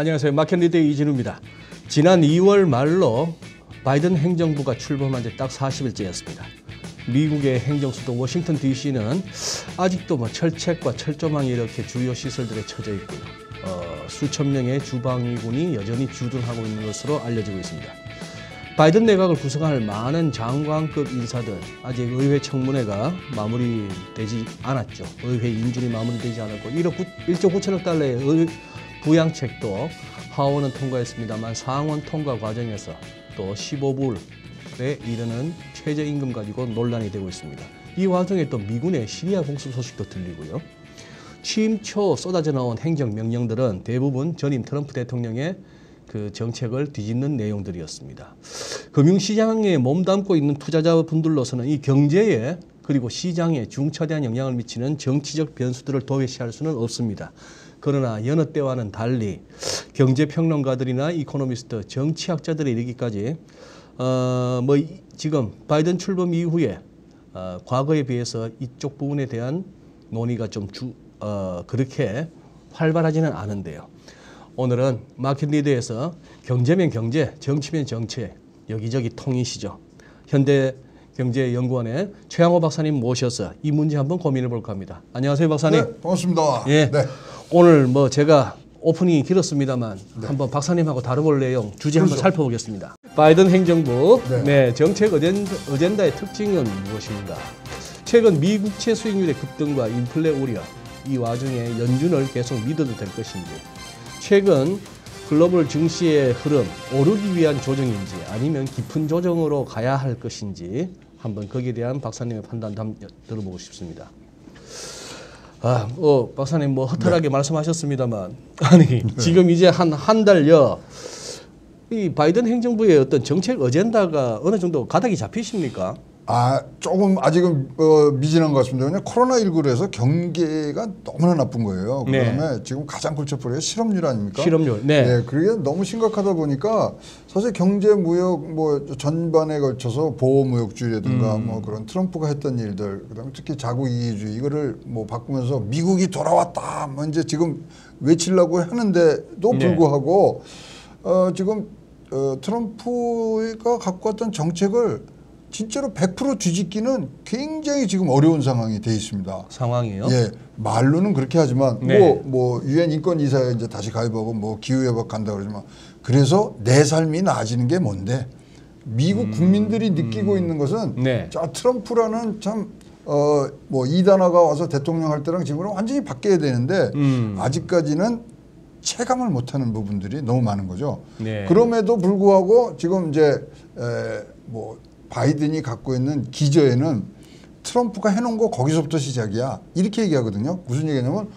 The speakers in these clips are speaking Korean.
안녕하세요. 마켓리드의 이진우입니다. 지난 2월 말로 바이든 행정부가 출범한 지 딱 40일째였습니다. 미국의 행정수도 워싱턴 DC는 아직도 뭐 철책과 철조망이 이렇게 주요 시설들에 쳐져 있고요. 어, 수천 명의 주방위군이 여전히 주둔하고 있는 것으로 알려지고 있습니다. 바이든 내각을 구성할 많은 장관급 인사들 아직 의회 청문회가 마무리되지 않았죠. 의회 인준이 마무리되지 않았고 1억 1조 9천억 달러의 의, 부양책도 하원은 통과했습니다만 상원 통과 과정에서 또 15불에 이르는 최저임금 가지고 논란이 되고 있습니다. 이 와중에 또 미군의 시리아 공습 소식도 들리고요. 취임 초 쏟아져 나온 행정 명령들은 대부분 전임 트럼프 대통령의 그 정책을 뒤집는 내용들이었습니다. 금융시장에 몸담고 있는 투자자분들로서는 이 경제에 그리고 시장에 중차대한 영향을 미치는 정치적 변수들을 도외시할 수는 없습니다. 그러나 여느 때와는 달리 경제평론가들이나 이코노미스트, 정치학자들에 이르기까지 어, 뭐 지금 바이든 출범 이후에 어, 과거에 비해서 이쪽 부분에 대한 논의가 좀 주, 어, 그렇게 활발하지는 않은데요. 오늘은 마켓리더에서 경제면 경제, 정치면 정치, 여기저기 통이시죠. 현대 경제연구원의 최양오 박사님 모셔서 이 문제 한번 고민해 볼까 합니다. 안녕하세요, 박사님. 네, 반갑습니다. 예. 네. 오늘 뭐 제가 오프닝이 길었습니다만 한번 박사님하고 다뤄볼 내용 주제 한번 그렇죠. 살펴보겠습니다. 바이든 행정부 네. 네. 정책 어젠다, 어젠다의 특징은 무엇인가? 최근 미국채 수익률의 급등과 인플레 우려, 이 와중에 연준을 계속 믿어도 될 것인지, 최근 글로벌 증시의 흐름 오르기 위한 조정인지 아니면 깊은 조정으로 가야 할 것인지 한번 거기에 대한 박사님의 판단 한번 들어보고 싶습니다. 아, 어, 박사님 뭐 허탈하게 말씀하셨습니다만. 아니 지금 이제 한 한 달여 이 바이든 행정부의 어떤 정책 어젠다가 어느 정도 가닥이 잡히십니까? 아 조금 아직은 어, 미진한 것 같습니다. 왜냐 코로나 19로 해서 경기가 너무나 나쁜 거예요. 네. 그다음에 지금 가장 골치아프리가 실업률 아닙니까? 실업률, 네. 그게 너무 심각하다 보니까 사실 경제 무역 뭐 전반에 걸쳐서 보호 무역주의라든가 음. 뭐 그런 트럼프가 했던 일들, 그다음에 특히 자국 이기주의 이거를 뭐 바꾸면서 미국이 돌아왔다, 뭐 이제 지금 외치려고 하는데도 네. 불구하고 어, 지금 어, 트럼프가 갖고 왔던 정책을 진짜로 100% 뒤집기는 굉장히 지금 어려운 상황이 돼 있습니다. 상황이요. 예, 말로는 그렇게 하지만 네. 뭐 뭐 유엔 인권 이사에 이제 다시 가입하고 뭐 기후 회복 간다 그러지만 그래서 내 삶이 나아지는 게 뭔데 미국 국민들이 느끼고 있는 것은 음. 네. 자 트럼프라는 참 어 뭐 이단화가 와서 대통령 할 때랑 지금은 완전히 바뀌어야 되는데 음. 아직까지는 체감을 못하는 부분들이 너무 많은 거죠. 네. 그럼에도 불구하고 지금 이제 에, 뭐 바이든이 갖고 있는 기저에는 트럼프가 해놓은 거 거기서부터 시작이야 이렇게 얘기하거든요. 무슨 얘기냐면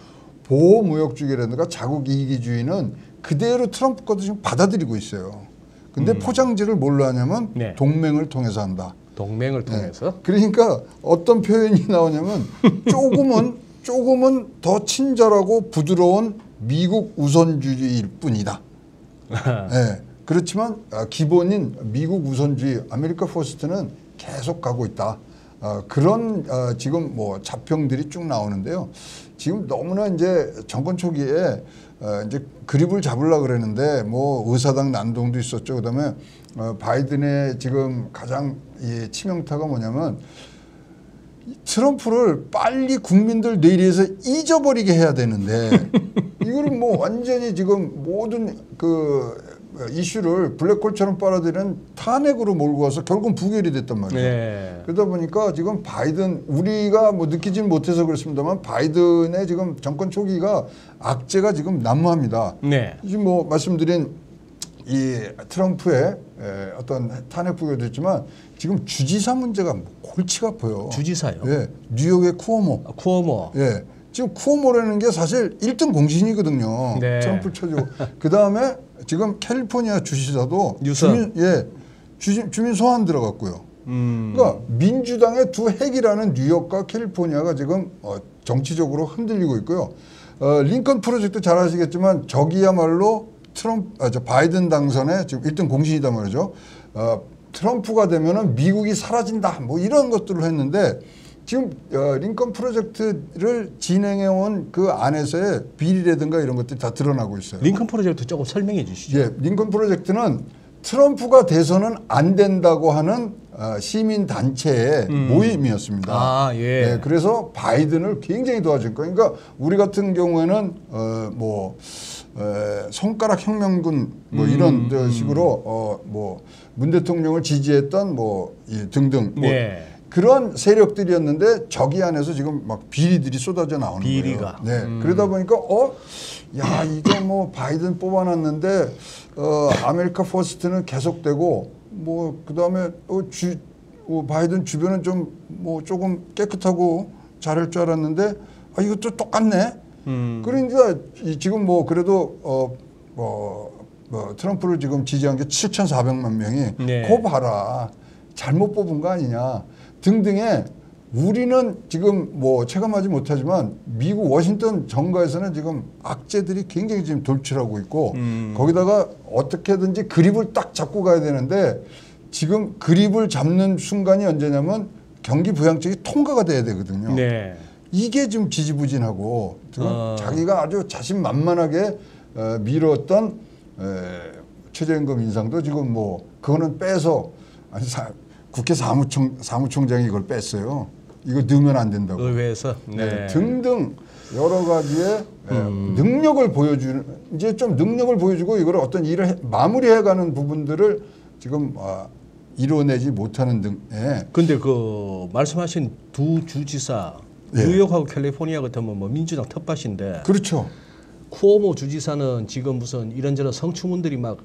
보호 무역주의라든가 자국 이기주의는 그대로 트럼프 것도 지금 받아들이고 있어요. 근데 포장지를 뭘로 하냐면 음. 네. 동맹을 통해서 한다. 동맹을 네. 통해서 그러니까 어떤 표현이 나오냐면 조금은 조금은 더 친절하고 부드러운 미국 우선주의일 뿐이다. 예. 그렇지만 아, 기본인 미국 우선주의 America First는 계속 가고 있다. 아, 그런 아, 지금 뭐 자평들이 쭉 나오는데요. 지금 너무나 이제 정권 초기에 어, 이제 그립을 잡으려 그랬는데 뭐 의사당 난동도 있었죠. 그다음에 어, 바이든의 지금 가장 이 치명타가 뭐냐면 트럼프를 빨리 국민들 뇌리에서 잊어버리게 해야 되는데 이거를 뭐 완전히 지금 모든 그 이슈를 블랙홀처럼 빨아들이는 탄핵으로 몰고 와서 결국은 부결이 됐단 말이죠. 네. 그러다 보니까 지금 바이든 우리가 뭐 느끼지는 못해서 그렇습니다만 바이든의 지금 정권 초기가 악재가 지금 난무합니다. 네. 지금 뭐 말씀드린 이 트럼프의 에, 어떤 탄핵 부결도 있지만 지금 주지사 문제가 골치가 아파요. 주지사요. 예, 뉴욕의 쿠오모. 아, 쿠오모. 예, 지금 쿠오모라는 게 사실 1등 공신이거든요. 네. 트럼프 쳐주고 그 다음에 지금 캘리포니아 주지사도 유선. 주민 예 주민, 주민 소환 들어갔고요. 음. 그러니까 민주당의 두 핵이라는 뉴욕과 캘리포니아가 지금 어, 정치적으로 흔들리고 있고요. 어, 링컨 프로젝트 잘 아시겠지만 저기야말로 트럼프, 아, 저 바이든 당선의 지금 1등 공신이단 말이죠. 어, 트럼프가 되면은 미국이 사라진다. 뭐 이런 것들을 했는데 지금 어, 링컨 프로젝트를 진행해 온 그 안에서의 비리라든가 이런 것들이 다 드러나고 있어요. 링컨 프로젝트 조금 설명해 주시죠. 예, 링컨 프로젝트는 트럼프가 돼서는 안 된다고 하는 어, 시민 단체의 모임이었습니다. 아, 예. 그래서 바이든을 굉장히 도와줄 거예요. 그러니까 우리 같은 경우에는 어 뭐 에, 손가락 혁명군 뭐 이런 저 식으로 어뭐 문 대통령을 지지했던 뭐 이 등등 뭐 네. 그런 세력들이었는데 저기 안에서 지금 막 비리들이 쏟아져 나오는 비리가. 음. 거예요. 네. 그러다 보니까 어, 야 이거 뭐 바이든 뽑아놨는데 어 America First는 계속되고 뭐 그다음에 어, 주, 어, 바이든 주변은 좀 뭐 조금 깨끗하고 잘할 줄 알았는데 아 이것도 똑같네. 음. 그러니까 이 지금 뭐 그래도 어 뭐 뭐 트럼프를 지금 지지한 게 7,400만 명이 네. 거 봐라 잘못 뽑은 거 아니냐 등등의 우리는 지금 뭐 체감하지 못하지만 미국 워싱턴 정가에서는 지금 악재들이 굉장히 지금 돌출하고 있고 음. 거기다가 어떻게든지 그립을 딱 잡고 가야 되는데 지금 그립을 잡는 순간이 언제냐면 경기 부양책이 통과가 돼야 되거든요. 네. 이게 좀 지지부진하고 지금 어. 자기가 아주 자신만만하게 어, 미뤘던 에, 최저임금 인상도 지금 뭐 그거는 빼서 아니 사, 국회 사무총 사무총장이 이걸 뺐어요. 이거 넣으면 안 된다고. 의회에서 네, 네. 등등 여러 가지의 에, 능력을 보여주는 이제 좀 능력을 보여주고 이걸 어떤 일을 해- 마무리해가는 부분들을 지금 아, 이뤄내지 못하는 등에 근데 그 말씀하신 두 주지사 예. 뉴욕하고 캘리포니아 같으면 뭐 민주당 텃밭인데 그렇죠. 쿠오모 주지사는 지금 무슨 이런저런 성추문들이 막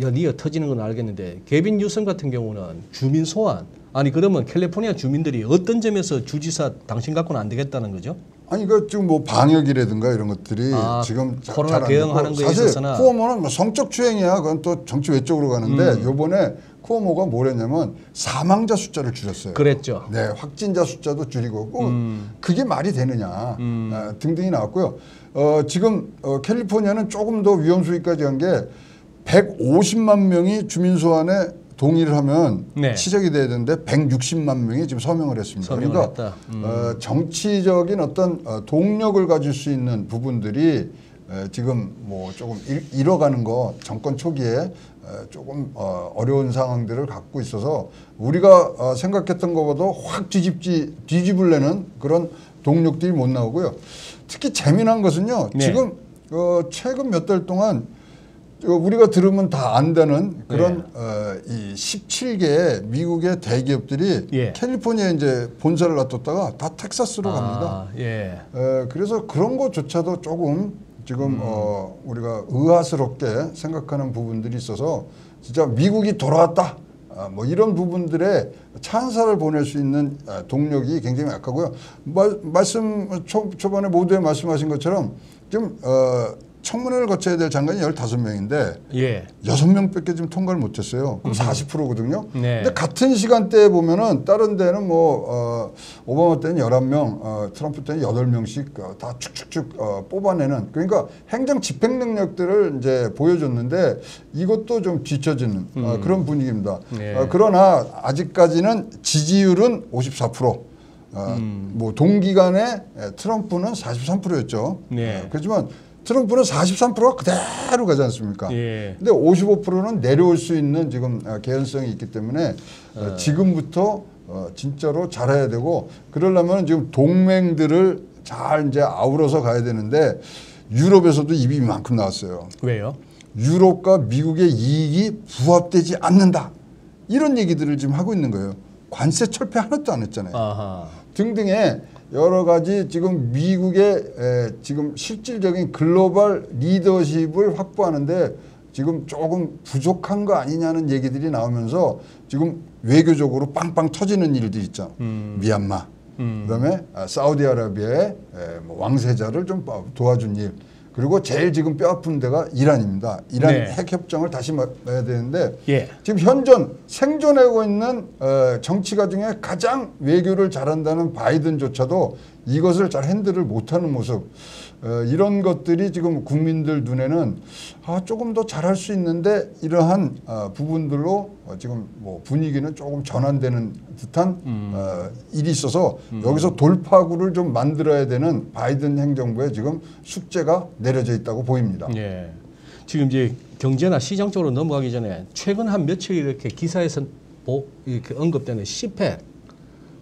연이어 터지는 건 알겠는데 개빈 뉴섬 같은 경우는 주민 소환 아니 그러면 캘리포니아 주민들이 어떤 점에서 주지사 당신 갖고는 안 되겠다는 거죠? 아니 그 지금 뭐 방역이라든가 이런 것들이 아, 지금 자- 코로나 대응하는 거에 사실 있어서나- 쿠오모는 뭐 성적 추행이야 그건 또 정치 외적으로 가는데 음. 요번에 쿠오모가 뭐랬냐면 사망자 숫자를 줄였어요. 그랬죠. 네, 확진자 숫자도 줄이고 그- 음. 그게 말이 되느냐 아, 등등이 나왔고요. 어, 지금 어, 캘리포니아는 조금 더 위험 수위까지 간게 150만 명이 주민 소환에 동의를 하면 네. 시작이 돼야 되는데 160만 명이 지금 서명을 했습니다. 서명을 그러니까. 음. 어, 정치적인 어떤 어, 동력을 가질 수 있는 부분들이 에, 지금 뭐 조금 일- 잃어가는 거 정권 초기에 에, 조금 어, 어려운 상황들을 갖고 있어서 우리가 어, 생각했던 것보다 확 뒤집지 뒤집을래는 그런 동력들이 못 나오고요. 특히 재미난 것은요. 네. 지금 어, 최근 몇 달 동안 어, 우리가 들으면 다 안다는 그런 네. 어, 이 17개 미국의 대기업들이 예. 캘리포니아에 이제 본사를 놔뒀다가 다 텍사스로 갑니다. 아, 예. 에, 그래서 그런 것조차도 조금 지금 음. 어, 우리가 의아스럽게 생각하는 부분들이 있어서 진짜 미국이 돌아왔다. 아, 뭐 이런 부분들에 찬사를 보낼 수 있는 아, 동력이 굉장히 약하고요. 말, 말씀 초, 초반에 모두에 말씀하신 것처럼 지금 어, 청문회를 거쳐야 될 장관이 15명인데 예. 여섯 명밖에 지금 통과를 못했어요. 그럼 40%거든요. 네. 근데 같은 시간대에 보면은 다른 데는 뭐 어, 오바마 때는 11명, 어, 트럼프 때는 8명씩 어, 다 축축축 어, 뽑아내는 그러니까 행정 집행 능력들을 이제 보여줬는데 이것도 좀 뒤처지는 어, 그런 분위기입니다. 네. 어, 그러나 아직까지는 지지율은 54%. 어, 뭐 동기간에 에, 트럼프는 43%였죠. 네. 그렇지만 트럼프는 43%가 그대로 가지 않습니까? 예. 근데 55%는 내려올 수 있는 지금 어, 개연성이 있기 때문에 어, 지금부터 어, 진짜로 잘해야 되고 그러려면 지금 동맹들을 잘 이제 아우러서 가야 되는데 유럽에서도 입이 이만큼 나왔어요. 왜요? 유럽과 미국의 이익이 부합되지 않는다. 이런 얘기들을 지금 하고 있는 거예요. 관세 철폐 하나도 안 했잖아요. 아하. 등등의 여러 가지 지금 미국의 에, 지금 실질적인 글로벌 리더십을 확보하는데 지금 조금 부족한 거 아니냐는 얘기들이 나오면서 지금 외교적으로 빵빵 터지는 일들이 있죠. 미얀마, 그다음에 아, 사우디아라비아의 에, 뭐 왕세자를 좀 도와준 일. 그리고 제일 지금 뼈아픈 데가 이란입니다. 이란 네. 핵 협정을 다시 맺어야 되는데 예. 지금 현존 생존하고 있는 어, 정치가 중에 가장 외교를 잘한다는 바이든조차도 이것을 잘 핸들을 못하는 모습 어, 이런 것들이 지금 국민들 눈에는 아, 조금 더 잘할 수 있는데 이러한 어, 부분들로 어, 지금 뭐 분위기는 조금 전환되는 듯한 어, 일이 있어서 여기서 돌파구를 좀 만들어야 되는 바이든 행정부의 지금 숙제가 내려져 있다고 보입니다. 예. 지금 이제 경제나 시장 쪽으로 넘어가기 전에 최근 한 며칠 이렇게 기사에서 보, 이렇게 언급되는 CPEC,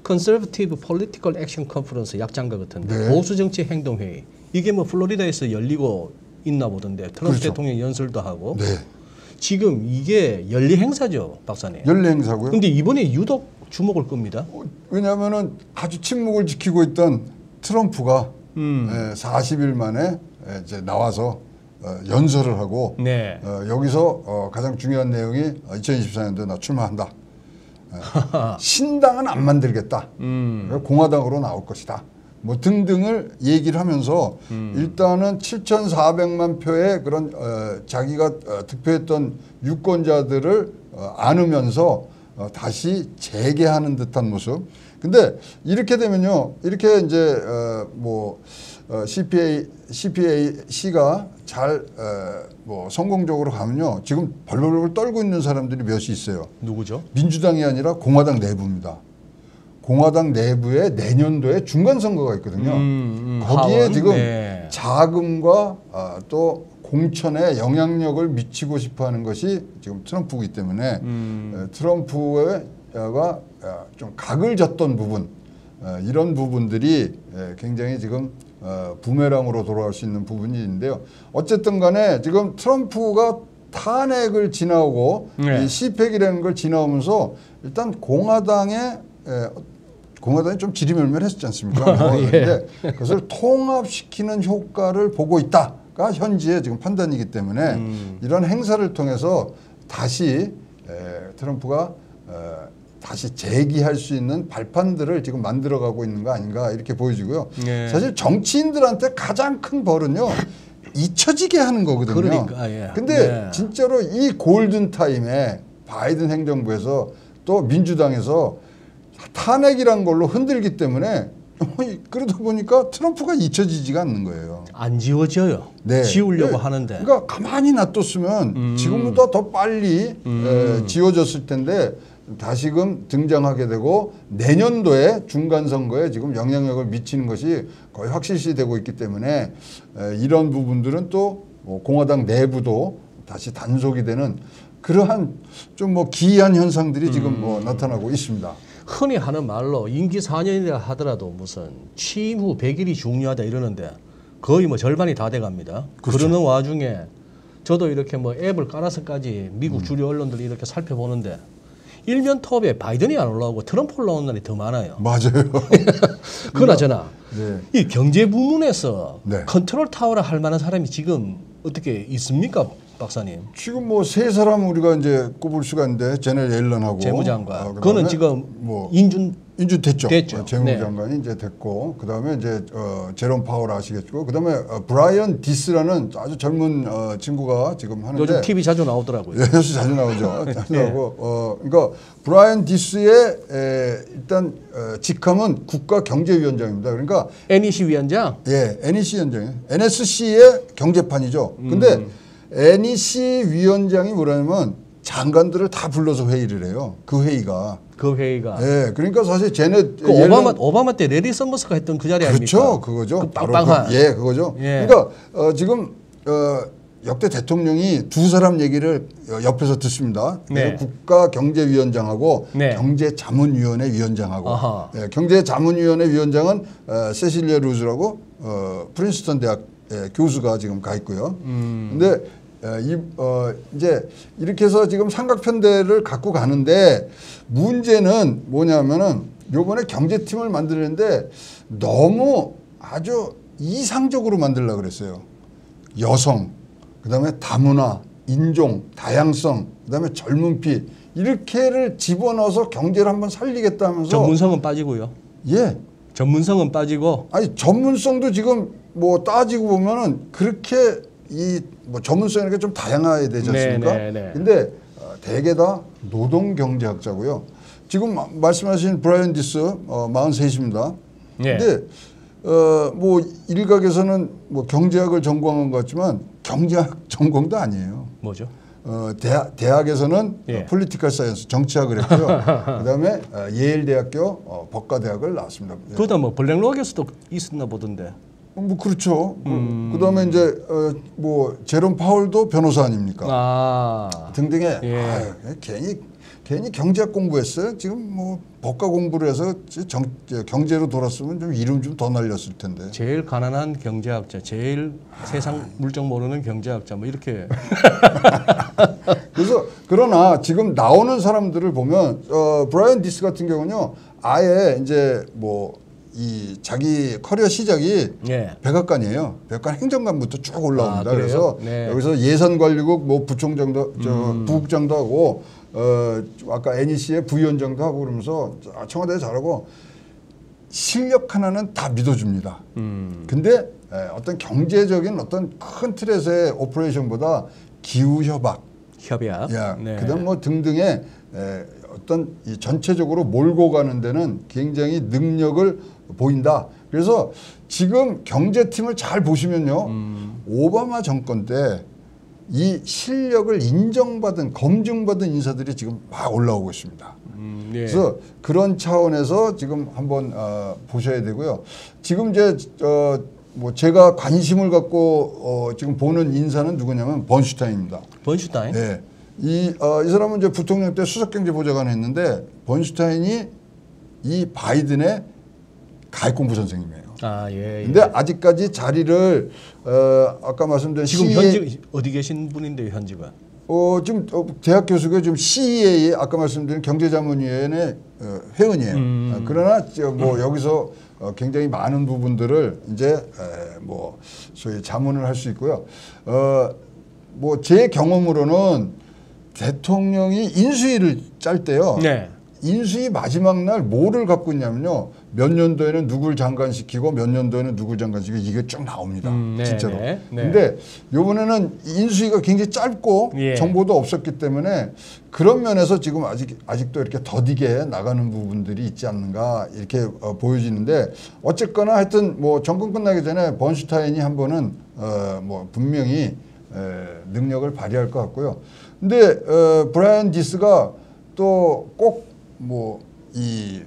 Conservative Political Action Conference 약장가 같은데 네. 보수 정치 행동 회의 이게 뭐 플로리다에서 열리고 있나 보던데 트럼프 그렇죠. 대통령 연설도 하고 네. 지금 이게 연리 행사죠, 박사님. 연례 행사고요. 근데 이번에 유독 주목을 끕니다. 어, 왜냐하면은 아주 침묵을 지키고 있던 트럼프가 음. 예, 40일 만에 예, 이제 나와서 어, 연설을 하고 네. 어, 여기서 어, 가장 중요한 내용이 2024년도에 나 출마한다. 예, 신당은 안 만들겠다. 음. 공화당으로 나올 것이다. 뭐 등등을 얘기를 하면서 음. 일단은 7,400만 표의 그런 어, 자기가 어, 득표했던 유권자들을 어, 안으면서 어, 다시 재개하는 듯한 모습. 근데 이렇게 되면요, 이렇게 이제 어, 뭐 어, CPA CPAC가 잘뭐 성공적으로 가면요, 지금 벌벌벌 떨고 있는 사람들이 몇이 있어요. 누구죠? 민주당이 아니라 공화당 내부입니다. 공화당 내부에 내년도에 중간 선거가 있거든요. 음, 음, 거기에 하원? 지금 네. 자금과 아, 또 공천에 영향력을 미치고 싶어하는 것이 지금 트럼프이기 때문에 음. 에, 트럼프가 아, 좀 각을 졌던 부분 어, 이런 부분들이 에, 굉장히 지금 어, 부메랑으로 돌아올 수 있는 부분이 있는데요. 어쨌든 간에 지금 트럼프가 탄핵을 지나오고 네. 이 시팩이라는 걸 지나오면서 일단 공화당의 에, 공화당이 좀 지리멸멸했지 않습니까? 뭐 예. 그런데 그것을 통합시키는 효과를 보고 있다가 현지의 지금 판단이기 때문에 음. 이런 행사를 통해서 다시 에, 트럼프가 에, 다시 재기할 수 있는 발판들을 지금 만들어가고 있는 거 아닌가 이렇게 보여지고요. 네. 사실 정치인들한테 가장 큰 벌은요. 잊혀지게 하는 거거든요. 그러니까, 예. 근데 네. 진짜로 이 골든 타임에 바이든 행정부에서 또 민주당에서 탄핵이란 걸로 흔들기 때문에 그러다 보니까 트럼프가 잊혀지지가 않는 거예요. 안 지워져요. 네. 지우려고 네. 하는데. 그러니까 가만히 놔뒀으면 음. 지금보다 더 빨리 에, 지워졌을 텐데 다시금 등장하게 되고 내년도에 중간 선거에 지금 영향력을 미치는 것이 거의 확실시 되고 있기 때문에 에, 이런 부분들은 또 뭐 공화당 내부도 다시 단속이 되는 그러한 좀 뭐 기이한 현상들이 지금 뭐 음. 나타나고 있습니다. 흔히 하는 말로 임기 4년이라 하더라도 무슨 취임 후 100일이 중요하다 이러는데 거의 뭐 절반이 다 돼갑니다. 그 그렇죠. 러는 와중에 저도 이렇게 뭐 앱을 깔아서까지 미국 음. 주류 언론들이 이렇게 살펴보는데 일면 톱에 바이든이 안 올라오고 트럼프 올라오는 날이 더 많아요. 맞아요. 그나저나 네. 이 경제 부문에서 네. 컨트롤 타워라 할 만한 사람이 지금 어떻게 있습니까, 박사님? 지금 뭐 세 사람 우리가 이제 꼽을 수가 있는데 재닛 옐런하고 재무장관. 어, 그거는 지금 뭐 인준 인준 됐죠. 됐죠. 어, 재무장관이 이제 됐고 그다음에 이제 어, 제롬 파월 아시겠고 그다음에 어, 브라이언 디스라는 아주 젊은 어, 친구가 지금 하는데 요즘 TV 자주 나오더라고요. 예, 자주 나오죠. 자주 네. 나오고 어 그러니까 브라이언 디스의 에, 일단 어, 직함은 국가 경제위원장입니다. 그러니까 NEC 위원장 예, NEC 위원장이에요. NSC의 경제판이죠. 근데 음. NEC 위원장이 뭐냐면 장관들을 다 불러서 회의를 해요. 그 회의가. 그 회의가 예, 그러니까 사실 제네 그 오바마 오바마 때 래리 서머스가 했던 그 자리 그렇죠, 아닙니까? 그거죠. 그 빵빵한. 그, 예, 그거죠. 예. 그러니까 어, 지금 어, 역대 대통령이 두 사람 얘기를 어, 옆에서 듣습니다. 네. 국가 경제위원장하고 네. 경제자문위원회 위원장하고 아하. 예, 경제자문위원회 위원장은 어, 세실리아 루즈라고 어, 프린스턴 대학 예, 교수가 지금 가 있고요. 음. 근데 어, 이, 어, 이제 이렇게 해서 지금 삼각편대를 갖고 가는데 문제는 뭐냐면은 요번에 경제팀을 만드는데 너무 아주 이상적으로 만들려고 그랬어요. 여성, 그 다음에 다문화, 인종, 다양성, 그 다음에 젊은 피, 이렇게를 집어넣어서 경제를 한번 살리겠다 하면서 전문성은 빠지고요. 예. 전문성은 빠지고 아니 전문성도 지금 뭐 따지고 보면은 그렇게 이 뭐 전문성이니까 좀 다양해야 되지 네, 않습니까? 네, 네. 근데 어, 대개 다 노동 경제학자고요. 지금 마- 말씀하신 브라이언 디스 어 43입니다. 예. 근데 어, 뭐 일각에서는 뭐 경제학을 전공한 것 같지만 경제학 전공도 아니에요. 뭐죠? 어, 대학, 대학에서는 예. political science 정치학을 했고요. 그다음에 어, 예일 대학교 어, 법과대학을 나왔습니다. 예. 그러다 뭐 블랙록에서도 있었나 보던데. 뭐 그렇죠. 음. 그, 다음에 이제 어, 뭐 제롬 파울도 변호사 아닙니까? 아, 등등의 예. 아유, 괜히 괜히 경제학 공부했어요. 지금 뭐 법과 공부를 해서 정, 경제로 돌았으면 좀 이름 좀 더 날렸을 텐데. 제일 가난한 경제학자, 제일 세상 물정 모르는 경제학자 뭐 이렇게 그래서 그러나 지금 나오는 사람들을 보면 어, 브라이언 디스 같은 경우는요. 아예 이제 뭐 이 자기 커리어 시작이 예. 백악관이에요. 백악관 행정관부터 쭉 올라옵니다. 아? 그래서 네. 여기서 예산관리국 뭐 부총장도 저 음. 부국장도 하고 어 아까 NEC의 부위원장도 하고 그러면서 청와대 잘하고 실력 하나는 다 믿어줍니다. 음. 근데 에, 어떤 경제적인 어떤 큰 틀에서의 operation보다 기후 협약, 협약. 야, 네. 그다음 뭐 등등의 에, 어떤 이 전체적으로 몰고 가는 데는 굉장히 능력을 보인다. 그래서 지금 경제팀을 잘 보시면요, 음. 오바마 정권 때 이 실력을 인정받은 검증받은 인사들이 지금 막 올라오고 있습니다. 음, 예. 그래서 그런 차원에서 지금 한번 어, 보셔야 되고요. 지금 이제 어, 뭐 제가 관심을 갖고 어, 지금 보는 인사는 누구냐면 번슈타인입니다. 번슈타인. 네. 이, 어, 이 사람은 이제 부통령 때 수석경제보좌관 했는데 번슈타인이 이 바이든의 가액공부 선생님이에요. 아 예. 예. 근데 아직까지 자리를 어, 아까 말씀드린 지금 CEA 현직 어디 계신 분인데요, 현직은? 어, 지금 어, 대학 교수가 지금 CEA 아까 말씀드린 경제자문위원회 어, 회원이에요. 음. 어, 그러나 저뭐 여기서 어, 굉장히 많은 부분들을 이제 에, 뭐 소위 자문을 할 수 있고요. 어, 뭐 제 경험으로는 대통령이 인수위를 짤 때요. 네. 인수위 마지막 날 뭐를 갖고 있냐면요. 몇 년도에는 누굴 장관시키고 몇 년도에는 누굴 장관시키고 이게 쭉 나옵니다. 음, 네, 진짜로. 네, 네. 근데 요번에는 인수위가 굉장히 짧고 예. 정보도 없었기 때문에 그런 면에서 지금 아직 아직도 이렇게 더디게 나가는 부분들이 있지 않는가 이렇게 어, 보여지는데 어쨌거나 하여튼 뭐 정권 끝나기 전에 번슈타인이 한 번은 어, 뭐 분명히 에, 능력을 발휘할 것 같고요. 근데 어, 브라이언 디스가 또 꼭 뭐 이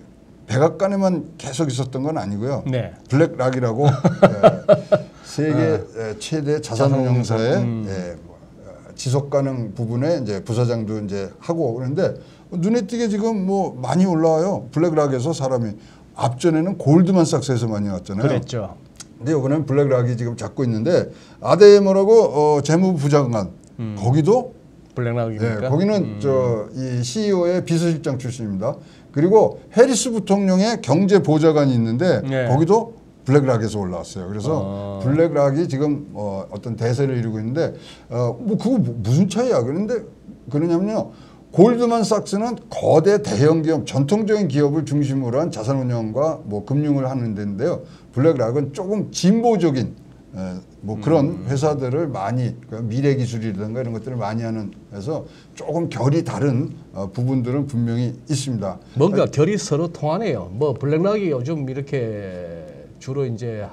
백악관에만 계속 있었던 건 아니고요. 네. 블랙락이라고 에, 세계 에, 최대 자산운용사의 자산운용사. 음. 예, 뭐, 어, 지속 가능 부분에 이제 부사장도 이제 하고 그런데 눈에 띄게 지금 뭐 많이 올라와요. 블랙락에서 사람이 앞전에는 골드만삭스에서 많이 왔잖아요. 그랬죠. 근데 이번엔 블랙락이 지금 잡고 있는데 아데모라고 어, 재무부 장관 거기도 블랙락입니까? 네, 거기는 저이 CEO의 비서실장 출신입니다. 그리고 해리스 부통령의 경제 보좌관이 있는데 네. 거기도 블랙락에서 올라왔어요. 그래서 아. 블랙락이 지금 어, 어떤 대세를 이루고 있는데 어, 뭐 그거 뭐- 무슨 차이야? 그런데 그러냐면요. 골드만삭스는 거대 대형 기업, 전통적인 기업을 중심으로 한 자산운용과 뭐 금융을 하는 데인데요. 블랙락은 조금 진보적인 에, 뭐 그런 회사들을 많이 그 미래 기술이라든가 이런 것들을 많이 하는 해서 조금 결이 다른 어, 부분들은 분명히 있습니다. 뭔가 결이 서로 통하네요. 뭐 블랙락이 요즘 이렇게 주로 이제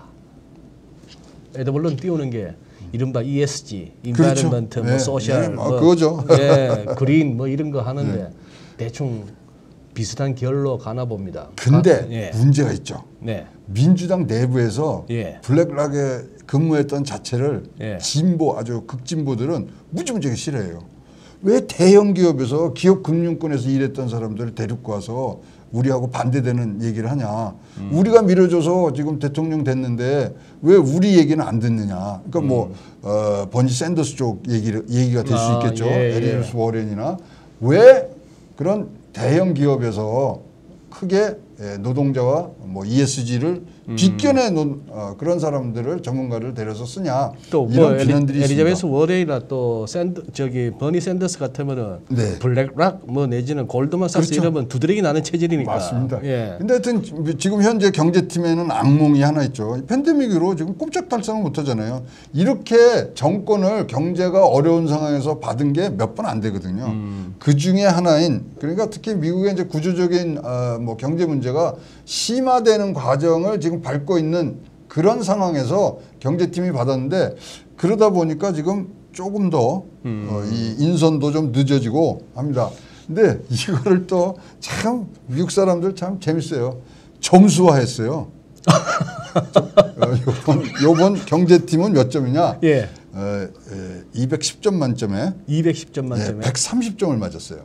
에드벌론 띄우는 게 이른바 ESG, 그렇죠. environment, 뭐 네, social, 네, 아, 그거죠. 네. 예, green 뭐 이런 거 하는데 대충 비슷한 결로 가나 봅니다. 근데 가- 예, 문제가 있죠. 네, 민주당 내부에서 예. 블랙락에 근무했던 자체를 예. 진보 아주 극진보들은 무지무지하게 싫어해요. 왜 대형 기업에서 기업 금융권에서 일했던 사람들을 데리고 와서 우리하고 반대되는 얘기를 하냐. 음. 우리가 밀어줘서 지금 대통령 됐는데 왜 우리 얘기는 안 듣느냐. 그러니까 뭐 어, 버니 샌더스 쪽 얘기를 얘기가 될수 음. 아, 있겠죠. 예, 예. 엘리자베스 워렌이나 왜 그런 대형 기업에서 크게 예, 노동자와 뭐 ESG를 음. 빗겨내 놓은 어, 그런 사람들을 전문가를 데려서 쓰냐 또뭐 이런 비난들이 엘리자베스. 워렌이나 또 샌드 저기 버니 샌더스 같으면은 네. 블랙락 뭐 내지는 골드만삭스 그렇죠. 이러면 두드러기 나는 체질이니까. 맞습니다. 예. 근데 하여튼 지금 현재 경제팀에는 악몽이 하나 있죠. 팬데믹으로 지금 꼼짝달싹을 못 하잖아요. 이렇게 정권을 경제가 어려운 상황에서 받은 게 몇 번 안 되거든요. 음. 그 중에 하나인 그러니까 특히 미국의 이제 구조적인 어, 뭐 경제 문제가 심화되는 과정을 지금 밟고 있는 그런 상황에서 경제팀이 받았는데 그러다 보니까 지금 조금 더 어, 이 인선도 좀 늦어지고 합니다. 근데 이거를 또 참 미국 사람들 참 재밌어요. 점수화했어요. 어, 요번, 요번 경제팀은 몇 점이냐? 예. 어, 에, 210점 만점에 210점 네, 만점에. 130점을 맞았어요.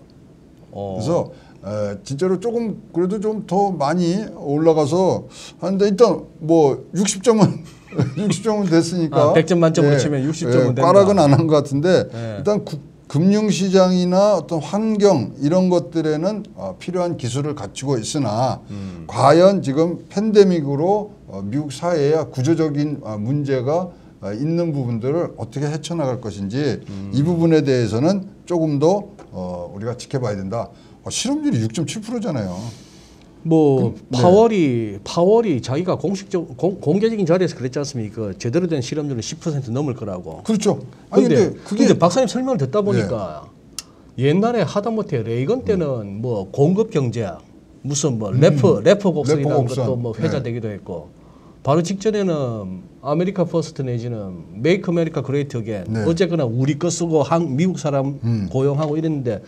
어. 그래서 에, 진짜로 조금 그래도 좀 더 많이 올라가서 하는데 일단 뭐 60점은 60점은 됐으니까 아, 100점 만점으로 치면 60 점은 된다. 꽈락은 안 한 것 같은데 예. 일단 구- 금융시장이나 어떤 환경 이런 것들에는 어, 필요한 기술을 갖추고 있으나 음. 과연 지금 팬데믹으로 어, 미국 사회에 구조적인 어, 문제가 어, 있는 부분들을 어떻게 헤쳐나갈 것인지 음. 이 부분에 대해서는 조금 더 어, 우리가 지켜봐야 된다. 어, 실업률이 6.7%잖아요. 뭐 그, 네. 파월이 파월이 자기가 공식적 공, 공개적인 자리에서 그랬지 않습니까? 제대로 된 실업률은 10% 넘을 거라고. 그렇죠. 아니 근데, 근데 그게 네. 근데 박사님 설명을 듣다 보니까 옛날에 하다못해 레이건 때는 뭐 공급 경제 무슨 뭐 래퍼 래퍼 곡선이라는 래퍼 곡선. 것도 뭐 네. 회자되기도 했고 바로 직전에는 America First 내지는 Make America Great Again 네. 어쨌거나 우리 거 쓰고 한 미국 사람 고용하고 이랬는데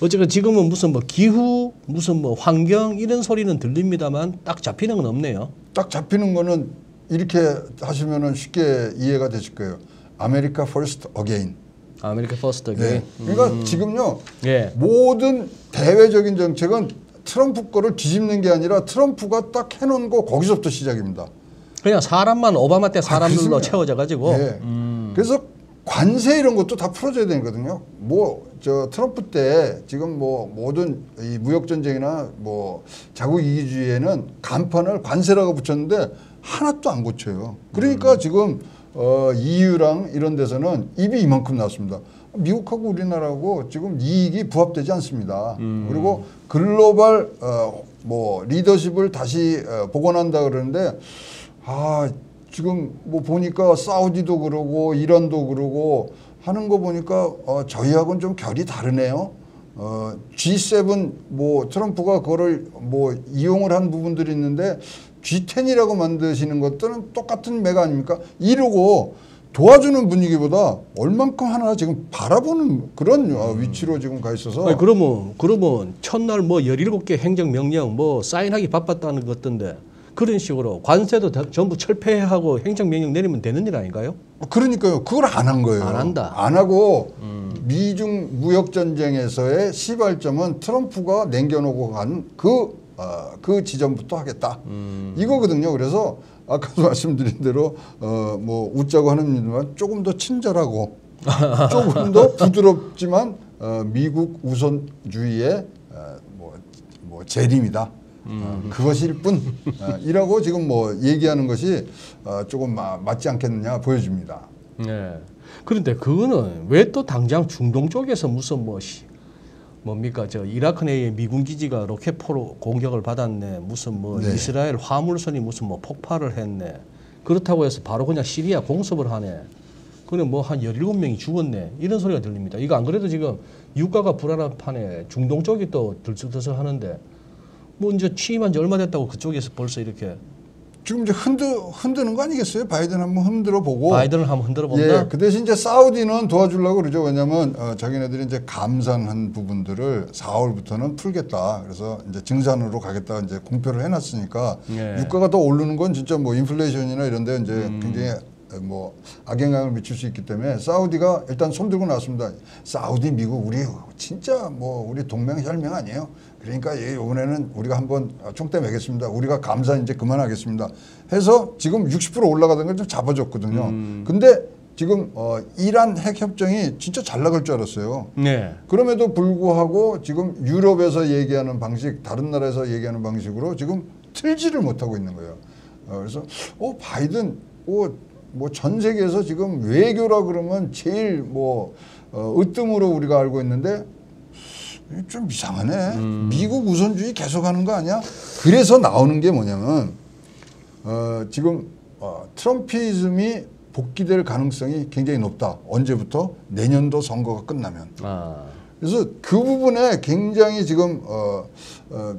어쨌거나 지금은 무슨 뭐 기후 무슨 뭐 환경 이런 소리는 들립니다만 딱 잡히는 건 없네요. 딱 잡히는 거는 이렇게 하시면은 쉽게 이해가 되실 거예요. America First Again. America First. 네. 그러니까 지금요 예. 모든 대외적인 정책은 트럼프 거를 뒤집는 게 아니라 트럼프가 딱 해놓은 거 거기서부터 시작입니다. 그냥 사람만 오바마 때 사람들로 그렇습니다. 채워져 가지고 예. 그래서 관세 이런 것도 다 풀어줘야 되거든요. 뭐 저 트럼프 때 지금 뭐 모든 이 무역 전쟁이나 뭐 자국 이기주의에는 간판을 관세라고 붙였는데 하나도 안 고쳐요. 그러니까 지금 어 EU랑 이런 데서는 입이 이만큼 나왔습니다. 미국하고 우리나라하고 지금 이익이 부합되지 않습니다. 그리고 글로벌 어 뭐 리더십을 다시 어, 복원한다 그러는데 아 지금 뭐 보니까 사우디도 그러고 이란도 그러고 하는 거 보니까 어, 저희하고는 좀 결이 다르네요. 어, G7 뭐 트럼프가 그거를 뭐 이용을 한 부분들이 있는데 G10이라고 만드시는 것들은 똑같은 맥 아닙니까? 이러고 도와주는 분위기보다 얼만큼 하나 지금 바라보는 그런 어, 위치로 지금 가 있어서 아니, 그러면 그러면 첫날 뭐 17개 행정 명령 뭐 사인하기 바빴다는 것 같던데 그런 식으로 관세도 다- 전부 철폐하고 행정 명령 내리면 되는 일 아닌가요? 그러니까요. 그걸 안 한 거예요. 안 한다. 안 하고 미중 무역 전쟁에서의 시발점은 트럼프가 남겨놓고 간그 어, 그 지점부터 하겠다. 이거거든요. 그래서 아까도 말씀드린 대로 어, 뭐 웃자고 하는 일만 조금 더 친절하고 조금 더 부드럽지만 어, 미국 우선주의의 어, 뭐, 뭐 재림이다. 어, 그것일 뿐. 어, 이라고 지금 뭐 얘기하는 것이 어, 조금 마- 맞지 않겠느냐 보여집니다. 네. 그런데 그거는 왜 또 당장 중동 쪽에서 무슨 뭐 시, 뭡니까? 저 이라크 내에 미군 기지가 로켓포로 공격을 받았네. 무슨 뭐 네. 이스라엘 화물선이 무슨 뭐 폭발을 했네. 그렇다고 해서 바로 그냥 시리아 공습을 하네. 그래 뭐한 17명이 죽었네. 이런 소리가 들립니다. 이거 안 그래도 지금 유가가 불안한 판에 중동 쪽이 또 들썩들썩 하는데 뭐 이제 취임한 지 얼마 됐다고 그쪽에서 벌써 이렇게 지금 이제 흔드 흔드는 거 아니겠어요? 바이든 한번 흔들어 보고. 바이든을 한번 흔들어 본다 예, 그 대신 이제 사우디는 도와주려고 그러죠. 왜냐하면 어, 자기네들이 이제 감산한 부분들을 4월부터는 풀겠다. 그래서 이제 증산으로 가겠다 이제 공표를 해놨으니까 예. 유가가 더 오르는 건 진짜 뭐 인플레이션이나 이런데 이제 음. 굉장히 어, 뭐 악영향을 미칠 수 있기 때문에 사우디가 일단 손 들고 나왔습니다. 사우디, 미국 우리 진짜 뭐 우리 동맹 혈맹 아니에요. 그러니까 이 이번에는 우리가 한번 총대 매겠습니다. 우리가 감산 이제 그만하겠습니다. 해서 지금 60% 올라가던 걸 좀 잡아줬거든요. 음. 근데 지금 어, 이란 핵 협정이 진짜 잘 나갈 줄 알았어요. 네. 그럼에도 불구하고 지금 유럽에서 얘기하는 방식, 다른 나라에서 얘기하는 방식으로 지금 틀지를 못하고 있는 거예요. 어, 그래서 어 바이든 뭐 전 세계에서 지금 외교라 그러면 제일 뭐 어, 으뜸으로 우리가 알고 있는데 좀 이상하네. 미국 우선주의 계속하는 거 아니야? 그래서 나오는 게 뭐냐면 어, 지금 어, 트럼피즘이 복귀될 가능성이 굉장히 높다. 언제부터? 내년도 선거가 끝나면. 아. 그래서 그 부분에 굉장히 지금 어, 어,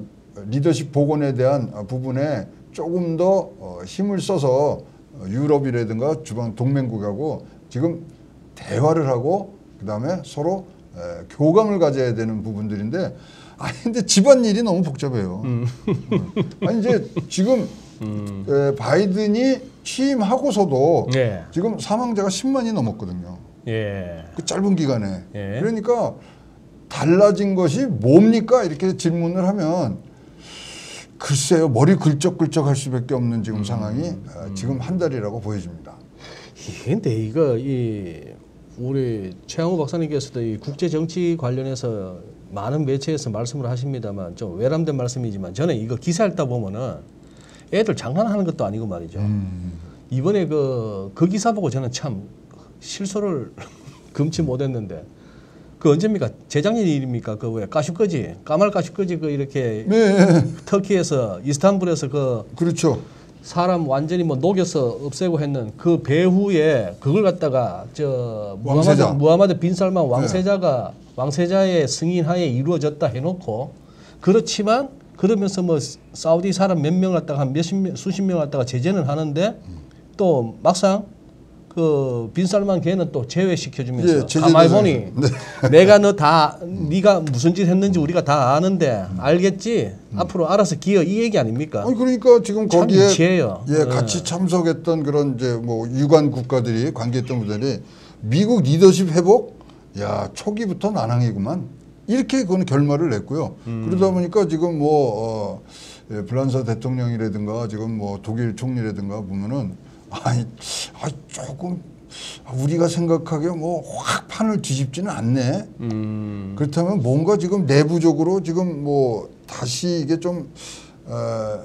리더십 복원에 대한 어, 부분에 조금 더 어, 힘을 써서 어, 유럽이라든가 주방 동맹국하고 지금 대화를 하고 그다음에 서로 에, 교감을 가져야 되는 부분들인데 아니 근데 집안일이 너무 복잡해요. 음. 아니 이제 지금 에, 바이든이 취임하고서도 예. 지금 사망자가 10만이 넘었거든요. 예. 그 짧은 기간에. 예. 그러니까 달라진 것이 뭡니까? 이렇게 질문을 하면 글쎄요 머리 긁적긁적 할 수밖에 없는 지금 상황이 어, 지금 한 달이라고 보여집니다. 근데 이거 이 우리 최양호 박사님께서도 이 국제 정치 관련해서 많은 매체에서 말씀을 하십니다만 좀 외람된 말씀이지만 저는 이거 기사 읽다 보면은 애들 장난하는 것도 아니고 말이죠. 이번에 그, 그 기사 보고 저는 참 실소를 금치 못했는데 그 언제입니까? 재작년 일입니까? 그 왜 까슈꺼지 까말 까슈꺼지 그 이렇게 네, 터키에서 이스탄불에서 그 그렇죠. 사람 완전히 뭐 녹여서 없애고 했는 그 배후에 그걸 갖다가 저 무하마드. 무하마드 빈 살만 왕세자가 왕세자의 승인하에 이루어졌다 해놓고 그렇지만 그러면서 뭐 사우디 사람 몇 명 갖다가 한 몇십 명 수십 명 갖다가 제재는 하는데 또 막상 그 빈살만 걔는 또 제외시켜주면서 예, 가만히. 보니 네. 내가 너 다 네가 무슨 짓 했는지 우리가 다 아는데 알겠지 앞으로 알아서 기어 이 얘기 아닙니까? 아니 그러니까 지금 참 거기에 유치해요. 예 같이 참석했던 그런 이제 뭐 유관 국가들이 관계했던 분들이 미국 리더십 회복 야 초기부터 난항이구만 이렇게 그건 결말을 냈고요. 그러다 보니까 지금 뭐 어, 예, 블란사 대통령이라든가 지금 뭐 독일 총리라든가 보면은 아니 아 조금 우리가 생각하기에 뭐 확 판을 뒤집지는 않네. 음. 그렇다면 뭔가 지금 내부적으로 지금 뭐 다시 이게 좀, 어,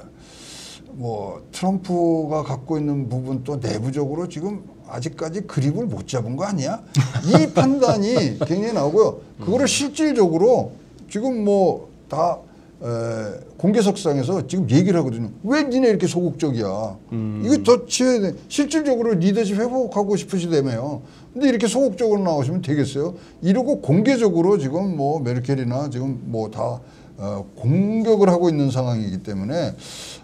뭐 트럼프가 갖고 있는 부분 또 내부적으로 지금 아직까지 그립을 못 잡은 거 아니야? 이 판단이 굉장히 나오고요. 그거를 실질적으로 지금 뭐다 공개석상에서 지금 얘기를 하거든요. 왜 니네 이렇게 소극적이야? 이거 더 치워야 돼. 실질적으로 리더십 회복하고 싶으시다며요. 근데 이렇게 소극적으로 나오시면 되겠어요? 이러고 공개적으로 지금 뭐 메르켈이나 지금 뭐다 어, 공격을 하고 있는 상황이기 때문에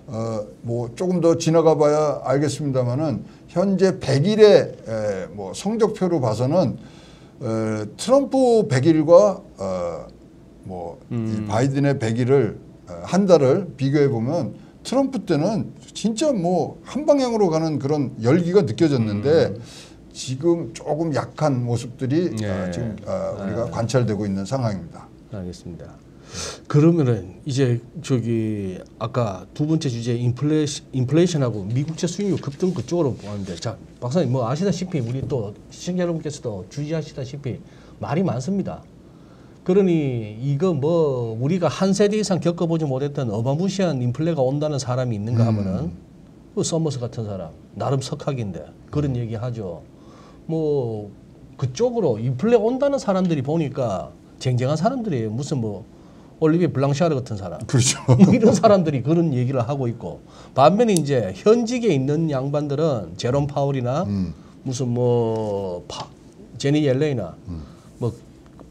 어, 뭐 조금 더 지나가 봐야 알겠습니다만은 현재 100일의 에, 뭐 성적표로 봐서는 어, 트럼프 100일과 어, 뭐이 바이든의 100일을 어, 한 달을 비교해 보면 트럼프 때는 진짜 뭐 한 방향으로 가는 그런 열기가 느껴졌는데 지금 조금 약한 모습들이 예. 어, 지금 어, 우리가 관찰되고 있는 상황입니다. 알겠습니다. 그러면은 이제 저기 아까 두 번째 주제 인플레이션, 인플레이션하고 미국채 수익률 급등 그쪽으로 보는데 자 박사님 뭐 아시다시피 우리 또 시청자 여러분께서도 주지하시다시피 말이 많습니다. 그러니 이거 뭐 우리가 한 세대 이상 겪어보지 못했던 어마무시한 인플레가 온다는 사람이 있는가 하면은 그 서머스 같은 사람 나름 석학인데 그런 얘기 하죠. 뭐 그쪽으로 인플레 온다는 사람들이 보니까 쟁쟁한 사람들이에요. 무슨 뭐 올리비에 블랑샤르 같은 사람. 그렇죠. 뭐 이런 사람들이 그런 얘기를 하고 있고 반면에 이제 현직에 있는 양반들은 제롬 파울이나 무슨 뭐 파, 제니 옐레이나 뭐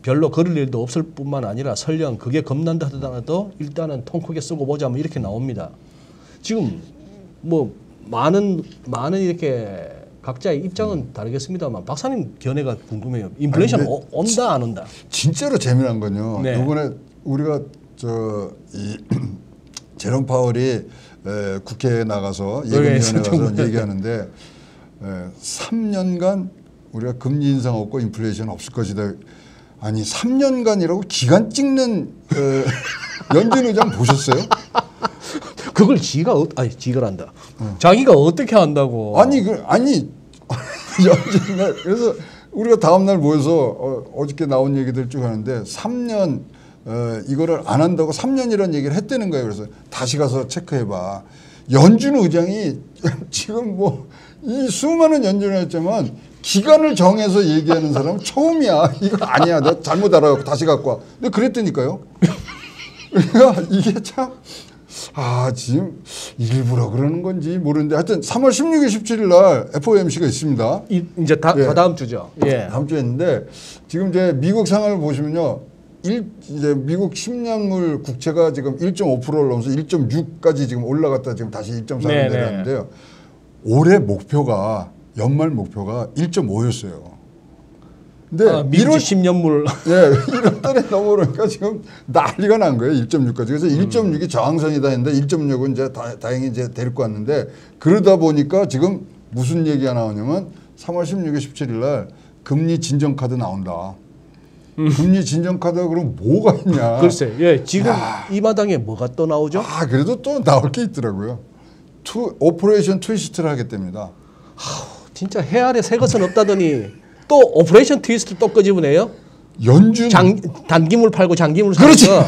별로 걸을 일도 없을 뿐만 아니라 설령 그게 겁난다 하더라도 일단은 통 크게 쓰고 보자 뭐 이렇게 나옵니다. 지금 뭐 많은 많은 이렇게 각자의 입장은 다르겠습니다만 박사님 견해가 궁금해요. 인플레이션 아니, 오- 온다 안 온다? 진짜로 재미난 건요. 네. 이번에 우리가 저이 제롬 파월이 에, 국회에 나가서 예금위원회 가서. 얘기하는데 에, 3년간 우리가 금리 인상 없고 인플레이션 없을 것이다. 아니 3년간이라고 기간 찍는 어, 연준 의장 보셨어요? 그걸 지가 어, 아니 지가란다. 자기가 어떻게 한다고? 아니 그 아니 연준 날 그래서 우리가 다음 날 모여서 어, 어저께 나온 얘기들 쭉 하는데 3년 어, 이거를 안 한다고 3년이라는 얘기를 했다는 거예요. 그래서 다시 가서 체크해봐. 연준 의장이 지금 뭐 이 수많은 연준을 했지만 기간을 정해서 얘기하는 사람은 처음이야. 이거 아니야. 내가 잘못 알아갖고 다시 갖고 와. 근데 그랬다니까요. 그러니까 이게 참, 아, 지금 일부러 그러는 건지 모르는데 하여튼 3월 16일, 17일 날 FOMC가 있습니다. 이, 이제 다, 예. 다다음 주죠. 예. 다음 주에 있는데 지금 이제 미국 상황을 보시면요. 일, 이제 미국 10년물 국채가 지금 1.5%를 넘어서 1.6까지 지금 올라갔다 지금 다시 1.4로 네, 네. 내려왔는데요. 올해 목표가 연말 목표가 1.5였어요. 근데 아, 미국 1월 10년물 예, 1월 달에 넘어오니까 지금 난리가 난 거예요. 1.6까지. 그래서 1.6이 저항선이다 했는데 1.6은 이제 다, 다행히 이제 데리고 왔는데 그러다 보니까 지금 무슨 얘기가 나오냐면 3월 16일 17일 날 금리 진정 카드 나온다. 금리 진정 카드가 그럼 뭐가 있냐? 글쎄, 예, 지금 이 마당에 뭐가 또 나오죠? 아, 그래도 또 나올 게 있더라고요. 투 Operation Twist를 하겠답니다. 진짜 해 아래 새 것은 없다더니 또 Operation Twist 또 끄집어내요? 연준 장 단기물 팔고 장기물 그렇지. 사서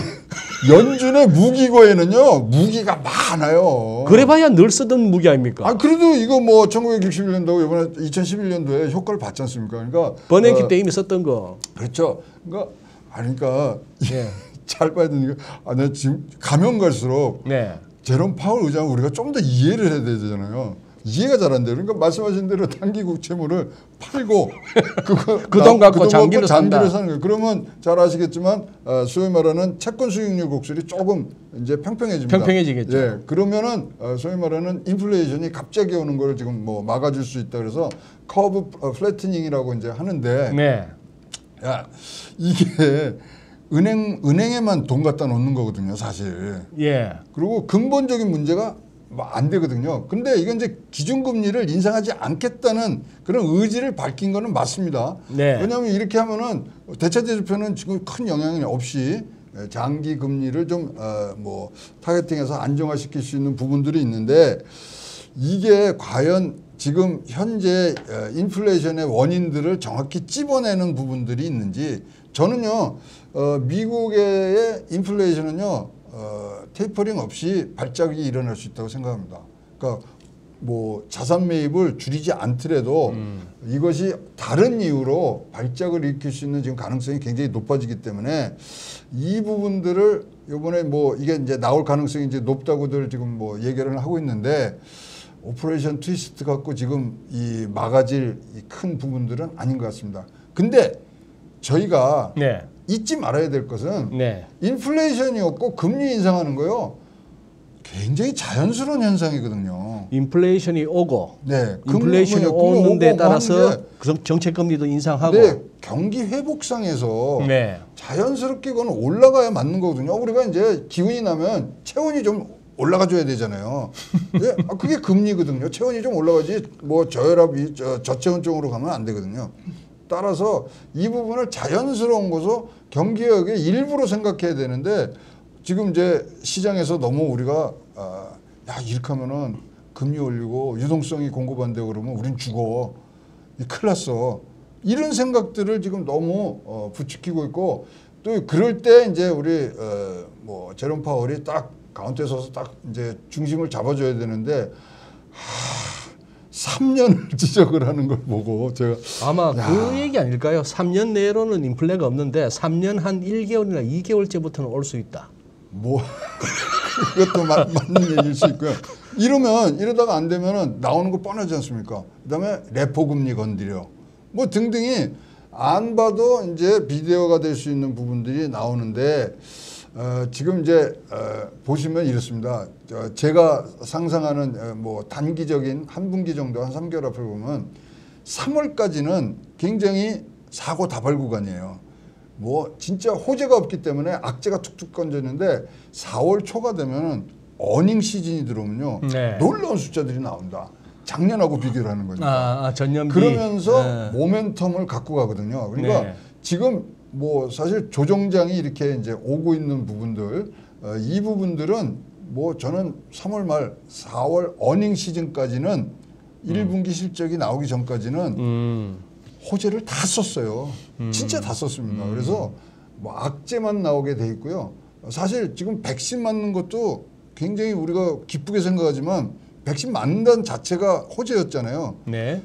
연준의 무기고에는요 무기가 많아요. 그래봐야 늘 쓰던 무기 아닙니까? 아 그래도 이거 뭐 1961년도 이번에 2011년도에 효과를 봤지 않습니까? 그러니까 버냉키 어, 때 이미 썼던 거. 그렇죠. 그러니까 아니 그러니까 예. 잘 봐야 되니까 아 내가 지금 가면 갈수록 네. 제롬 파월 의장 우리가 좀 더 이해를 해야 되잖아요. 이해가 잘 안 돼요. 그러니까 말씀하신 대로 단기 국채물을 팔고 그거 그돈 갖고 그돈 장기를 산다. 사는 거예요. 그러면 잘 아시겠지만 어, 소위 말하는 채권 수익률 곡선이 조금 이제 평평해집니다. 평평해지겠죠. 예, 그러면은 어, 소위 말하는 인플레이션이 갑자기 오는 걸 지금 뭐 막아줄 수 있다 그래서 커브 어, flattening이라고 이제 하는데 네. 야 이게 은행 은행에만 돈 갖다 놓는 거거든요, 사실. 예. 그리고 근본적인 문제가 뭐 안 되거든요. 근데 이건 이제 기준금리를 인상하지 않겠다는 그런 의지를 밝힌 거는 맞습니다. 네. 왜냐하면 이렇게 하면은 대차대조표는 지금 큰 영향이 없이 장기 금리를 좀 어 뭐 타겟팅해서 안정화시킬 수 있는 부분들이 있는데 이게 과연 지금 현재 어, 인플레이션의 원인들을 정확히 찝어내는 부분들이 있는지 저는요 어, 미국의 인플레이션은요 어, 테이퍼링 없이 발작이 일어날 수 있다고 생각합니다. 그러니까 뭐 자산 매입을 줄이지 않더라도 이것이 다른 이유로 발작을 일으킬 수 있는 지금 가능성이 굉장히 높아지기 때문에 이 부분들을 이번에 뭐 이게 이제 나올 가능성이 이제 높다고들 지금 뭐 얘기를 하고 있는데 Operation Twist 갖고 지금 이 막아질 이 큰 부분들은 아닌 것 같습니다. 근데 저희가 네. 잊지 말아야 될 것은 네. 인플레이션이 없고 금리 인상하는 거요. 굉장히 자연스러운 현상이거든요. 인플레이션이 오고 네, 인플레이션이 금리, 금리 오는 데 오고 따라서 정책 금리도 인상하고 근데 경기 회복상에서 네. 자연스럽게 그건 올라가야 맞는 거거든요. 우리가 이제 기운이 나면 체온이 좀 올라가 줘야 되잖아요. 예? 아, 그게 금리거든요. 체온이 좀 올라가지 뭐 저혈압이 저, 저체온증으로 가면 안 되거든요. 따라서 이 부분을 자연스러운 것으로 경기역의 일부로 생각해야 되는데 지금 이제 시장에서 너무 우리가 아, 야 이렇게 하면은 금리 올리고 유동성이 공급한다고 그러면 우린 죽어. 이 큰일 났어. 이런 생각들을 지금 너무 어, 부추기고 있고 또 그럴 때 이제 우리 어, 뭐 제롬 파월이 딱 가운데 서서 딱 이제 중심을 잡아줘야 되는데 하, 3년을 지적을 하는 걸 보고 제가 아마 야. 그 얘기 아닐까요? 3년 내로는 인플레가 없는데 3년 한 1개월이나 2개월째부터는 올 수 있다. 뭐 그것도 마, 맞는 얘기일 수 있고요. 이러면 이러다가 안 되면은 나오는 거 뻔하지 않습니까? 그다음에 레포 금리 건드려 뭐 등등이 안 봐도 이제 비대어가 될 수 있는 부분들이 나오는데 어, 지금 이제 어, 보시면 이렇습니다. 저, 제가 상상하는 어, 뭐 단기적인 한 분기 정도 한 3개월 앞을 보면 3월까지는 굉장히 사고 다발 구간이에요. 뭐 진짜 호재가 없기 때문에 악재가 툭툭 건졌는데 4월 초가 되면은 어닝 시즌이 들어오면요 네. 놀라운 숫자들이 나온다. 작년하고 비교를 하는 거니까. 아, 아 전년비. 그러면서 네. 모멘텀을 갖고 가거든요. 그러니까 네. 지금 뭐 사실 조정장이 이렇게 이제 오고 있는 부분들 어, 이 부분들은 뭐 저는 3월 말 4월 어닝 시즌까지는 1분기 실적이 나오기 전까지는 음. 호재를 다 썼어요. 진짜 다 썼습니다. 그래서 뭐 악재만 나오게 돼 있고요. 사실 지금 백신 맞는 것도 굉장히 우리가 기쁘게 생각하지만 백신 맞는다는 자체가 호재였잖아요. 네.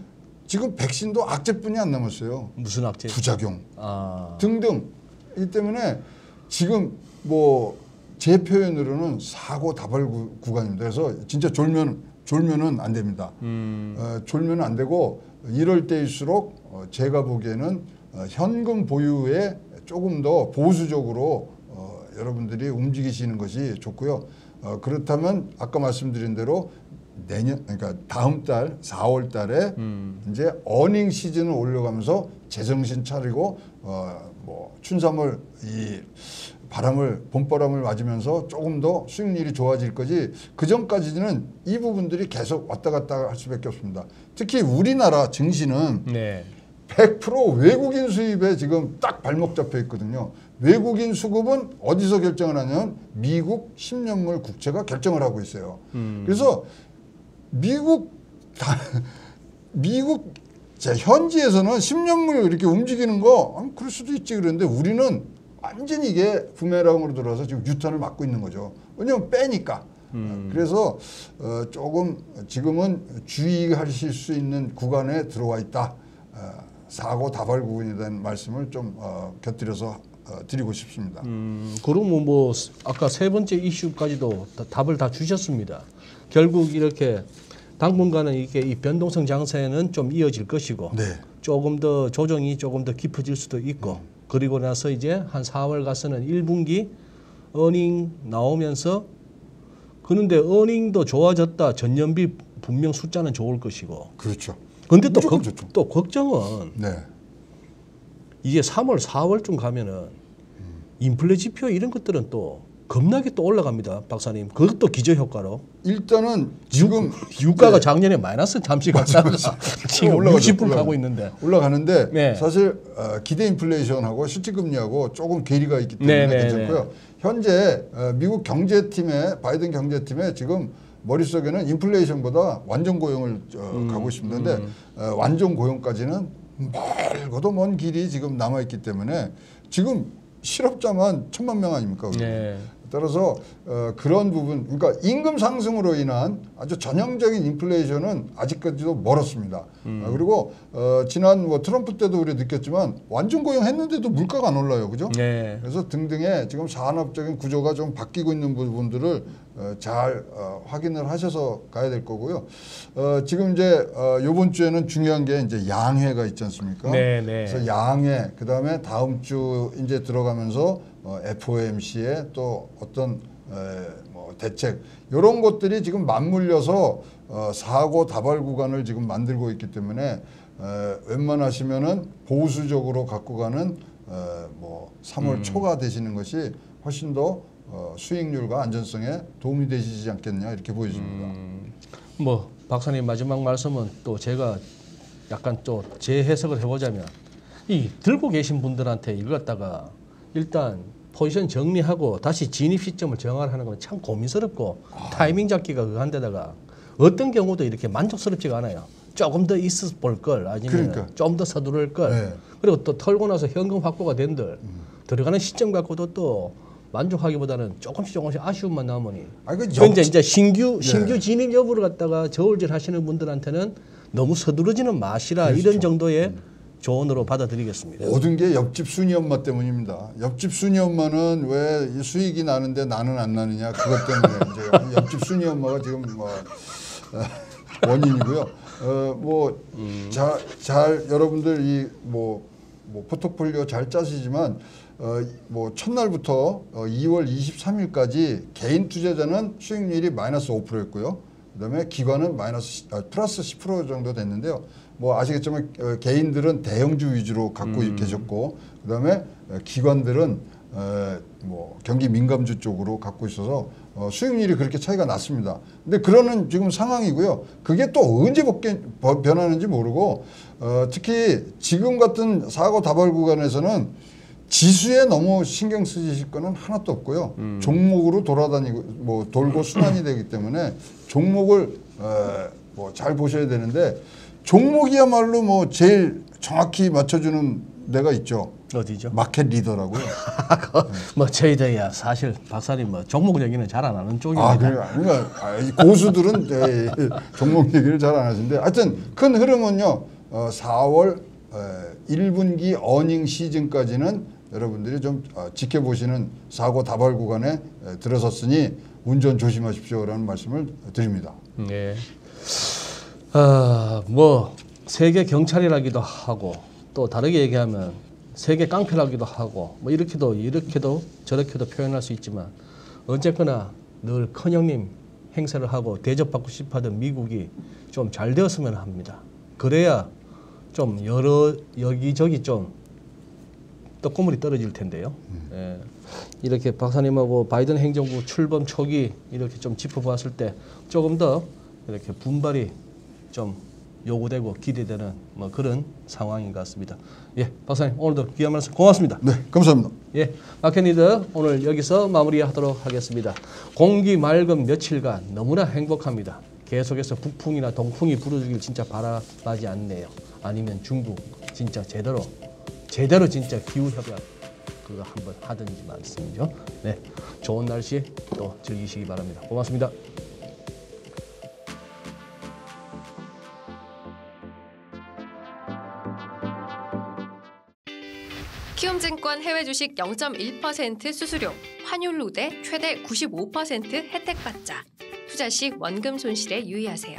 지금 백신도 악재뿐이 안 남았어요. 무슨 악재? 부작용 아. 등등. 이 때문에 지금 뭐 제 표현으로는 사고 다발 구, 구간입니다. 그래서 진짜 졸면 졸면은 안 됩니다. 음. 어, 졸면 안 되고 이럴 때일수록 어, 제가 보기에는 어, 현금 보유에 조금 더 보수적으로 어, 여러분들이 움직이시는 것이 좋고요. 어, 그렇다면 아까 말씀드린 대로 내년 그러니까 다음 달 4월 달에 음. 이제 어닝 시즌을 올려가면서 제정신 차리고 어 뭐 춘삼을 이 바람을 봄바람을 맞으면서 조금 더 수익률이 좋아질 거지 그 전까지는 이 부분들이 계속 왔다 갔다 할 수밖에 없습니다. 특히 우리나라 증시는 네. 100% 외국인 수입에 지금 딱 발목 잡혀 있거든요. 외국인 수급은 어디서 결정을 하냐면 미국 10년물 국채가 결정을 하고 있어요. 그래서 미국 다- 미국 제 현지에서는 10년물 이렇게 움직이는 거 아, 그럴 수도 있지 그런데 우리는 완전히 이게 부메랑으로 들어와서 지금 유턴을 맞고 있는 거죠. 왜냐면 빼니까. 어, 그래서 어, 조금 지금은 주의하실 수 있는 구간에 들어와 있다. 어, 사고 다발 구간이라는 말씀을 좀 어, 곁들여서 어, 드리고 싶습니다. 음, 그러면 뭐 아까 세 번째 이슈까지도 다- 답을 다 주셨습니다. 결국 이렇게 당분간은 이게 이 변동성 장세는 좀 이어질 것이고 네. 조금 더 조정이 조금 더 깊어질 수도 있고 그리고 나서 이제 한 4월 가서는 1분기 어닝 나오면서 그런데 어닝도 좋아졌다 전년비 분명 숫자는 좋을 것이고 그렇죠. 근데 또, 걱, 좋죠. 또 걱정은 네. 이제 3월, 4월쯤 가면은 인플레 지표 이런 것들은 또 겁나게 또 올라갑니다, 박사님. 그것도 기저 효과로 일단은 지금 유가가 작년에 마이너스 잠시 갔다가 지금 올라가죠, 60불 올라가죠. 가고 있는데. 올라가는데 네. 사실 어, 기대 인플레이션하고 실질 금리하고 조금 괴리가 있기 때문에 네, 네, 괜찮고요. 현재 어, 미국 경제팀의 바이든 경제팀에 지금 머릿속에는 인플레이션보다 완전 고용을 어, 음, 가고 있습니다. 근데 어, 완전 고용까지는 멀고도 먼 길이 지금 남아 있기 때문에 지금 실업자만 천만 명 아닙니까? 네. 따라서 어, 그런 부분, 그러니까 임금 상승으로 인한 아주 전형적인 인플레이션은 아직까지도 멀었습니다. 아, 그리고 어, 지난 뭐 트럼프 때도 우리 느꼈지만 완전 고용했는데도 물가가 안 올라요, 그죠? 네. 그래서 등등의 지금 산업적인 구조가 좀 바뀌고 있는 부분들을 어, 잘 어, 확인을 하셔서 가야 될 거고요. 어, 지금 이제 어, 이번 주에는 중요한 게 이제 양회가 있지 않습니까? 네, 네. 그래서 양회 그다음에 다음 주 이제 들어가면서 어, FOMC의 또 어떤 에, 뭐 대책 이런 것들이 지금 맞물려서 어, 사고 다발 구간을 지금 만들고 있기 때문에 에, 웬만하시면은 보수적으로 갖고 가는 어, 뭐 3월 초가 되시는 것이 훨씬 더 어, 수익률과 안전성에 도움이 되시지 않겠냐 이렇게 보여집니다. 뭐 박사님 마지막 말씀은 또 제가 약간 또 재해석을 해보자면 이 들고 계신 분들한테 이걸 갖다가 일단 포지션 정리하고 다시 진입 시점을 정하는 건 참 고민스럽고 타이밍 잡기가 그한데다가 어떤 경우도 이렇게 만족스럽지가 않아요. 조금 더 있어 볼걸 아니면 그러니까. 좀더 서두를 걸 네. 그리고 또 털고 나서 현금 확보가 된들 들어가는 시점 갖고도 또 만족하기보다는 조금씩 조금씩 아쉬움만 남으니 아, 그 현재 역- 이제 신규 네. 신규 진입 여부를 갖다가 저울질 하시는 분들한테는 너무 서두르지는 마시라 그렇죠. 이런 정도의 조언으로 받아들이겠습니다. 모든 게 옆집 순이 엄마 때문입니다. 옆집 순이 엄마는 왜이 수익이 나는데 나는 안 나느냐 그것 때문에 이제 옆집 순이 엄마가 지금 뭐 어, 원인이고요. 어뭐잘 잘 여러분들 이뭐 뭐 포트폴리오 잘 짜시지만 어 뭐 첫날부터 어 2월 23일까지 개인 투자자는 수익률이 마이너스 5%였고요. 그다음에 기관은 마이너스 아, 플러스 10% 정도 됐는데요. 뭐 아시겠지만 어, 개인들은 대형주 위주로 갖고 계셨고 그다음에 어, 기관들은 어, 뭐 경기 민감주 쪽으로 갖고 있어서 어, 수익률이 그렇게 차이가 났습니다. 근데 그러는 지금 상황이고요. 그게 또 언제 변하는지 모르고 어, 특히 지금 같은 사고 다발 구간에서는 지수에 너무 신경 쓰실 거는 하나도 없고요. 종목으로 돌아다니고 뭐 돌고 순환이 되기 때문에 종목을 어, 뭐잘 보셔야 되는데 종목이야말로 뭐 제일 정확히 맞춰주는 데가 있죠. 어디죠? 마켓 리더라고요. 뭐 저희들이야 사실 박사님 뭐 종목 얘기는 잘 안 하는 쪽입니다. 아, 그러니까, 그러니까 고수들은 예, 예, 종목 얘기를 잘 안 하시는데 하여튼 큰 흐름은요. 어, 4월 어, 1분기 어닝 시즌까지는 여러분들이 좀 어, 지켜보시는 사고 다발 구간에 에, 들어섰으니 운전 조심하십시오라는 말씀을 드립니다. 네. 아, 뭐 세계 경찰이라기도 하고 또 다르게 얘기하면 세계 깡패라기도 하고 뭐 이렇게도 이렇게도 저렇게도 표현할 수 있지만 어쨌거나 늘 큰형님 행사를 하고 대접받고 싶어하던 미국이 좀 잘 되었으면 합니다. 그래야 좀 여러 여기저기 좀 떡고물이 떨어질 텐데요. 예. 이렇게 박사님하고 바이든 행정부 출범 초기 이렇게 좀 짚어보았을 때 조금 더 이렇게 분발이 좀 요구되고 기대되는 뭐 그런 상황인 것 같습니다. 예, 박사님 오늘도 귀한 말씀 고맙습니다. 네, 감사합니다. 예, 마켓니드 오늘 여기서 마무리하도록 하겠습니다. 공기 맑은 며칠간 너무나 행복합니다. 계속해서 북풍이나 동풍이 불어주길 진짜 바라마지 않네요. 아니면 중국 진짜 제대로 제대로 진짜 기후 협약 그거 한번 하든지 말씀이죠. 네, 좋은 날씨 또 즐기시기 바랍니다. 고맙습니다. 키움증권 해외 주식 0.1% 수수료, 환율 우대 최대 95% 혜택 받자. 투자 시 원금 손실에 유의하세요.